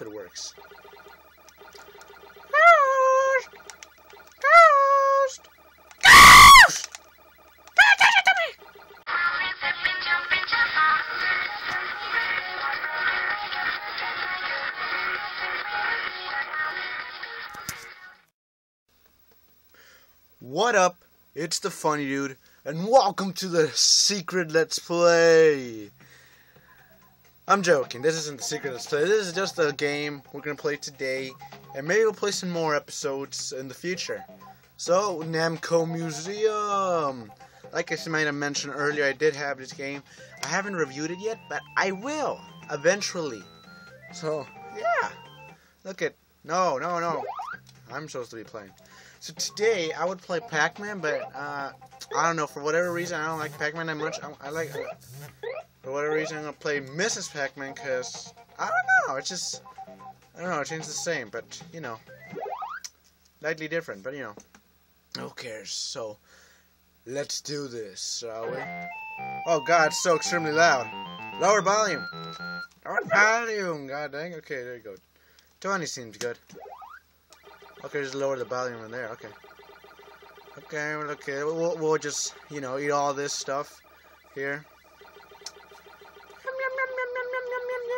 it works. Ghost! Ghost! Ghost! What up? It's the funny dude, and welcome to the secret Let's Play. I'm joking. This isn't the secret Let's Play. This is just a game we're gonna play today, and maybe we'll play some more episodes in the future. So, Namco Museum. Like I might have mentioned earlier, I did have this game. I haven't reviewed it yet, but I will eventually. So, yeah. Look at no, no, no. I'm supposed to be playing. So today I would play Pac-Man, but uh, I don't know for whatever reason I don't like Pac-Man that much. I, I like for whatever reason I'm gonna play Mrs. Pac-Man because I don't know. It's just I don't know. It changes the same, but you know, slightly different. But you know, who cares? So let's do this, shall we? Oh God, it's so extremely loud. Lower volume. Lower volume. God dang. Okay, there you go. Twenty seems good. Okay, just lower the volume in there. Okay. Okay, okay. We'll, we'll just, you know, eat all this stuff here.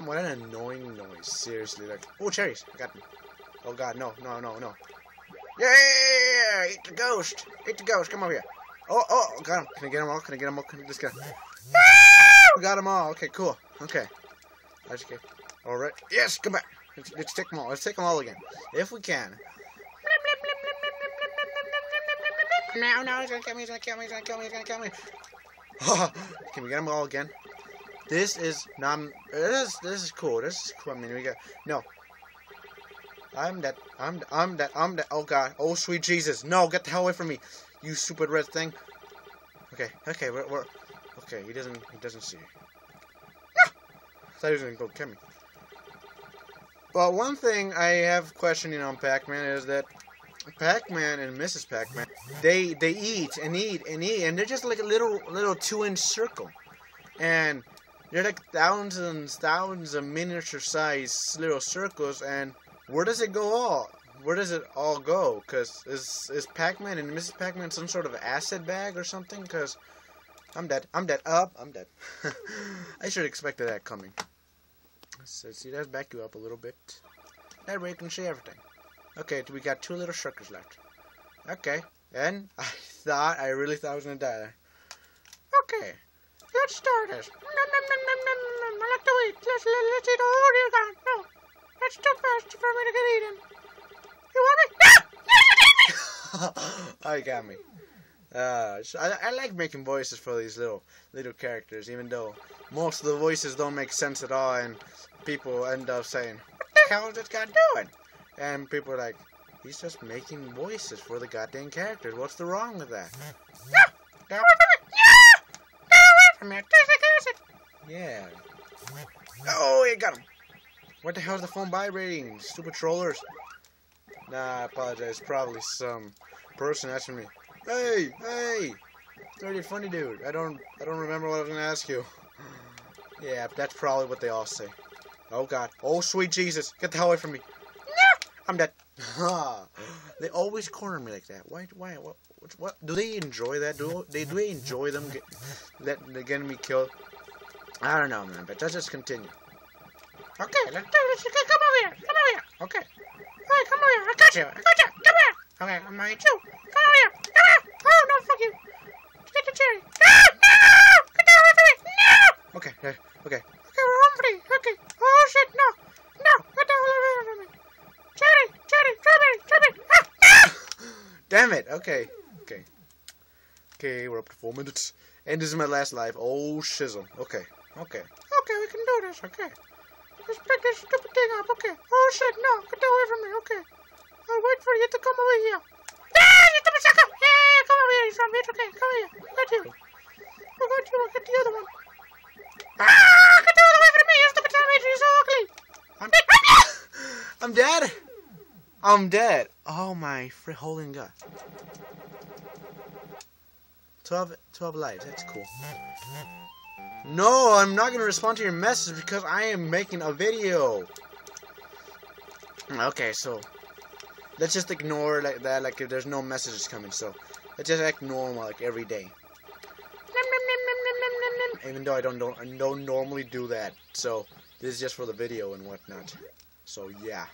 What an annoying noise. Seriously, like, oh, cherries. I got them. Oh God, no, no, no, no. Yeah, eat the ghost. Eat the ghost. Come over here. Oh, oh, got him. Can I get them all? Can I get them all? Can I just get them? Ah, we got them all. Okay, cool. Okay. I just get. All right. Yes, come back. Let's, let's take them all. Let's take them all again, if we can. No, no, he's gonna kill me, he's gonna kill me, he's gonna kill me, he's gonna kill me. Can we get them all again? This is non. This this is cool. This is cool. I mean, we got no. I'm that. I'm. I'm that. I'm that. Oh God. Oh sweet Jesus. No, get the hell away from me, you stupid red thing. Okay. Okay. We're. we're okay. He doesn't. He doesn't see. I thought he was gonna go kill me. Well, one thing I have questioning on Pac-Man is that Pac-Man and Mrs. Pac-Man, they they eat and eat and eat, and they're just like a little little two-inch circle, and they're like thousands thousands of miniature-sized little circles, and where does it go all? Where does it all go? Cause is is Pac-Man and Mrs. Pac-Man some sort of acid bag or something? Cause I'm dead. I'm dead. Up. I'm dead. I should have expected that coming. So see, let's back you up a little bit. That way you can see everything. Okay, we got two little circles left. Okay, and I thought, I really thought I was gonna die there. Okay, let's start this. Nom, nom, nom, nom, nom, nom. I like to eat. Let's, let, let's eat all you got. No, that's too fast for me to get eaten. You want me? Ah! oh, you got me. Uh, so I, I like making voices for these little little characters, even though most of the voices don't make sense at all, and people end up saying, "What the hell is this guy doing?" And people are like, "He's just making voices for the goddamn characters. What's the wrong with that?" Yeah. Oh, you got him. What the hell is the phone vibrating? Stupid trollers. Nah, I apologize. Probably some person asking me, Hey, hey, dirty funny dude. I don't, I don't remember what I was gonna ask you. Yeah, that's probably what they all say. Oh God, oh sweet Jesus, get the hell away from me. I'm dead. They always corner me like that. Why, why, what, what, what? Do they enjoy that? Do they, do they enjoy them get, that getting me killed? I don't know, man. But let's just continue. Okay, let's do this. Okay, come over here. Come over here. Okay. Hey, come over here. I got you. I got you. Come here. Okay, I'm right too. Come over here. Come here. Oh, no, fuck you. Get the cherry. No, no! Get down with me. No! Okay, okay, okay. Okay, we're home free. Okay. Oh, shit. No, get the hell away from me. Cherry, cherry, strawberry, strawberry. Ah, no! Damn it. Okay, okay. Okay, we're up to four minutes. And this is my last live. Oh, shizzle. Okay, okay. Okay, we can do this. Okay. Let's pick this stupid thing up. Okay. Oh, shit, no. Get away from me. Okay. I'll wait for you to come over here. Ah, you stupid sucker! Yeah, come over here, you son bitch. Okay, come here. Got you. I got you. I got the other one. Ah, get the hell away from me, you stupid son bitch. You're so ugly. I'm. I'm dead. I'm dead. Oh my fr holding god. 12, 12 lives. That's cool. No, I'm not to respond to your message because I am making a video. Okay, so let's just ignore like that, like if there's no messages coming. So let's just act normal, like every day. Even though I don't don't, I don't normally do that. So this is just for the video and whatnot. So yeah.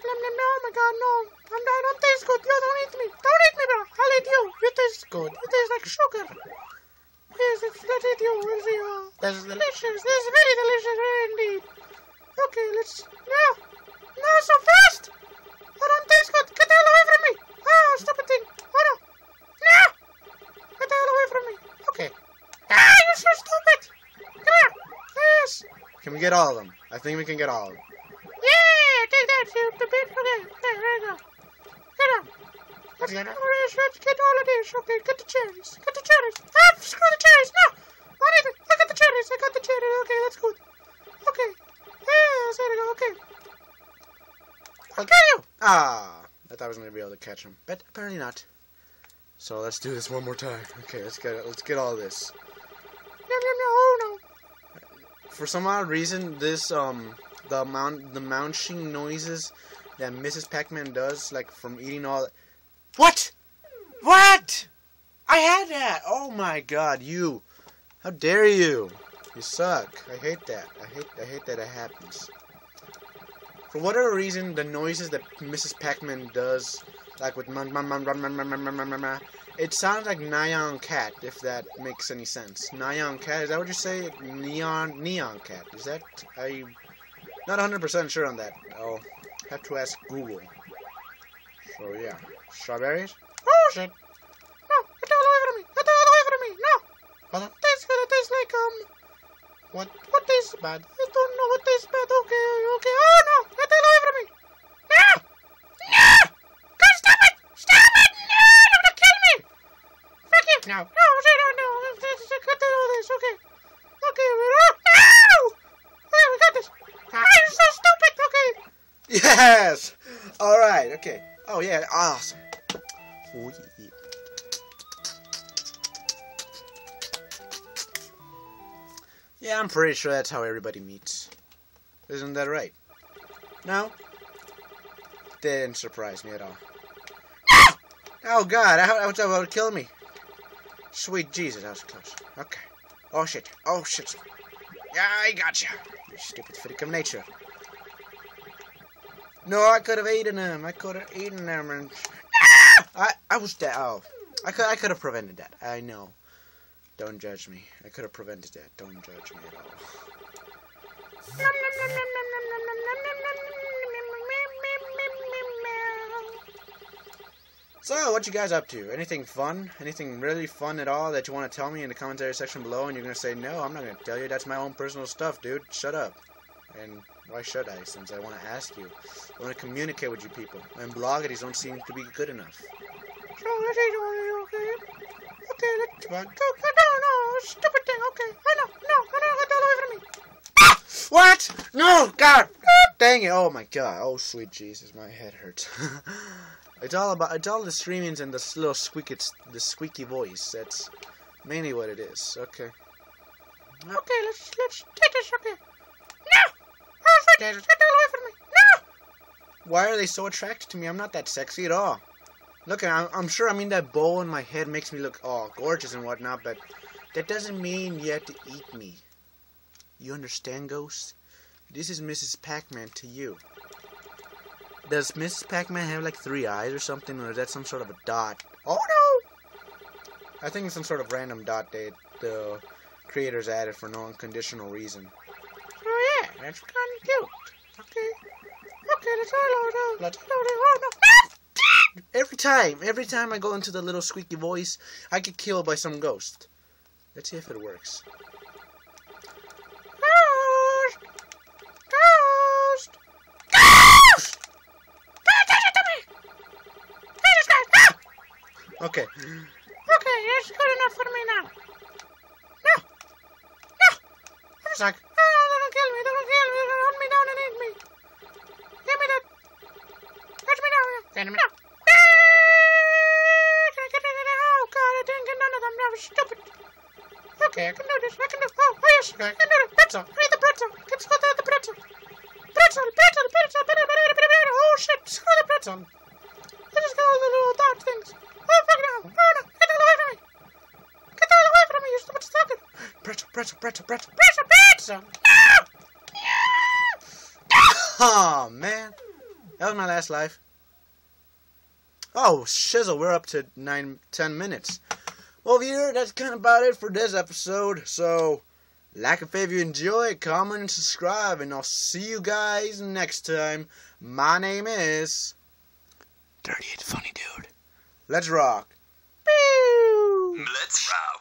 Oh my god, no. I'm not, I don't taste good. You don't eat me. Don't eat me, bro. I'll eat you. You taste good. You taste like sugar. Yes, it's, let's eat you. We'll see. Uh, This is delicious. This is very delicious, very indeed. Okay, let's. No. No, so fast. I don't taste good. Get the hell away from me. Ah, stupid thing. Oh no. No. Get the hell away from me. Okay. Ah, you're so stupid. Come here. Yes. Can we get all of them? I think we can get all of them. Yeah, take that, you the bit. Okay, there, there you go. Get on. Let's get, let's, let's get all of this. Okay, get the cherries. Get the cherries. Ah, screw the cherries. No. I need it. I got the cherries. I got the cherries. Okay, that's good. Okay. Yes, there we go. Okay. I'll get you. Ah, I thought I was gonna be able to catch him, but apparently not. So let's do this one more time. Okay, let's get it. Let's get all this. Yum, yum, yum. Oh, no. For some odd reason, this um the amount the munching noises that Mrs. Pac-Man does, like from eating all. What? What? I had that. Oh my God, you! How dare you? You suck. I hate that. I hate. I hate that it happens. For whatever reason, the noises that Mrs. Pac-Man does, like with man, man, man, man, man, man, man, man, man, it sounds like Nyan Cat, if that makes any sense. Nyan Cat, is that what you say? Neon, Neon Cat. Is that? I not 100% sure on that. I'll have to ask Google. So yeah, strawberries. Oh, shit. No, get the hell away from me. Get the hell away from me. No. What? Tastes good. It tastes like, um, What? what tastes Bad. I don't know what tastes bad. Okay, okay. Oh, no. Get the hell away from me. No. No. God, stop it. Stop it. No, you're to kill me. Fuck you. No. No, say no, no. Get the hell. Okay. Okay. we're- Oh, no. Okay, we got this. Ah, you're so stupid. Okay. Yes. All right. Okay. Oh yeah. Awesome. Ooh, yeah. Yeah, I'm pretty sure that's how everybody meets. Isn't that right? No? Didn't surprise me at all. Oh god, I I was about to kill me. Sweet Jesus, that was close. Okay. Oh shit. Oh shit. Yeah, I got you. You stupid freak of nature. No, I could have eaten them. I could have eaten them. And... I I was dead. Oh, I could I could have prevented that. I know. Don't judge me. I could have prevented that. Don't judge me at all. So, what you guys up to? Anything fun? Anything really fun at all that you want to tell me in the commentary section below and you're going to say, no, I'm not going to tell you. That's my own personal stuff, dude. Shut up. And why should I? Since I want to ask you. I want to communicate with you people. And bloggers don't seem to be good enough. So, let's eat all of you, okay? Let's go. No, no, stupid thing. Okay, I know, no, no, no, get away from me. What? No, God! Dang it! Oh my God! Oh sweet Jesus, my head hurts. it's all about it's all the screamings and the little squeaky the squeaky voice. That's mainly what it is. Okay. Okay, let's let's take this. Okay. No, get away from me. No. Why are they so attracted to me? I'm not that sexy at all. Look, I'm, I'm sure. I mean, that bowl in my head makes me look all gorgeous and whatnot, but that doesn't mean you have to eat me. You understand, Ghost? This is Mrs. Pac-Man to you. Does Mrs. Pac-Man have like three eyes or something, or is that some sort of a dot? Oh no! I think it's some sort of random dot that the creators added for no unconditional reason. That's kind of cute. Okay. Okay, let's all Let's- no. Every time, every time I go into the little squeaky voice, I get killed by some ghost. Let's see if it works. Ghost! Ghost! Ghost! Pay attention to me! Guy! Ah! Okay. Okay, it's good enough for me now. No! No! I'm. Oh, don't kill me, don't kill me, hunt me down and eat me. Give me that. Touch me down. Ah, Can I get? Oh, God, I didn't get none of them. That was stupid. Okay, I can do this. I can do Oh, oh yes. I can do it. Pretzel. I need the pretzel. Let's go to the pretzel. Pretzel, pretzel, pretzel, pretzel, pretzel, bad, son. I just got all the little dot things. Oh, fuck out. Oh, no. Get the hell away from me. Get the hell away from me, you stupid sucker. Pretzel, pretzel, pretzel, pretzel. Pressure, bad, son. Oh man, that was my last life. Oh shizzle, we're up to nine, ten minutes. Well, viewer, that's kind of about it for this episode. So, like if you enjoy, comment and subscribe, and I'll see you guys next time. My name is Dirty and Funny Dude. Let's rock. Pew! Let's rock.